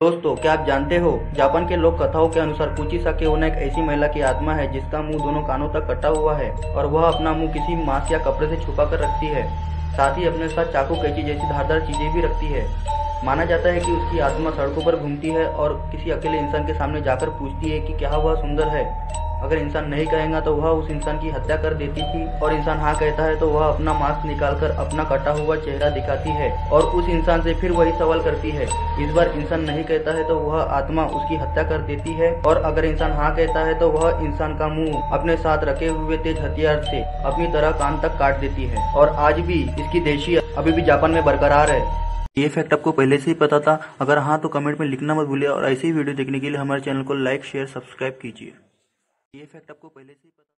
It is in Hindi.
दोस्तों, क्या आप जानते हो, जापान के लोक कथाओं के अनुसार कुची साके होना एक ऐसी महिला की आत्मा है जिसका मुँह दोनों कानों तक कटा हुआ है और वह अपना मुँह किसी मांस या कपड़े से छुपा कर रखती है। साथ ही अपने साथ चाकू, कैची जैसी धारदार चीज़ें भी रखती है। माना जाता है कि उसकी आत्मा सड़कों पर घूमती है और किसी अकेले इंसान के सामने जाकर पूछती है कि क्या वह सुंदर है। अगर इंसान नहीं कहेगा तो वह उस इंसान की हत्या कर देती थी। और इंसान हाँ कहता है तो वह अपना मास्क निकालकर अपना कटा हुआ चेहरा दिखाती है और उस इंसान से फिर वही सवाल करती है। इस बार इंसान नहीं कहता है तो वह आत्मा उसकी हत्या कर देती है। और अगर इंसान हाँ कहता है तो वह इंसान का मुँह अपने साथ रखे हुए तेज हथियार से अपनी तरह कान तक काट देती है। और आज भी इसकी देशी अभी भी जापान में बरकरार है। ये फैक्ट आपको पहले से ही पता था। अगर हाँ तो कमेंट में लिखना मत भूलिए और ऐसी वीडियो देखने के लिए हमारे चैनल को लाइक, शेयर, सब्सक्राइब कीजिए। ये फैक्ट आपको पहले से ही पता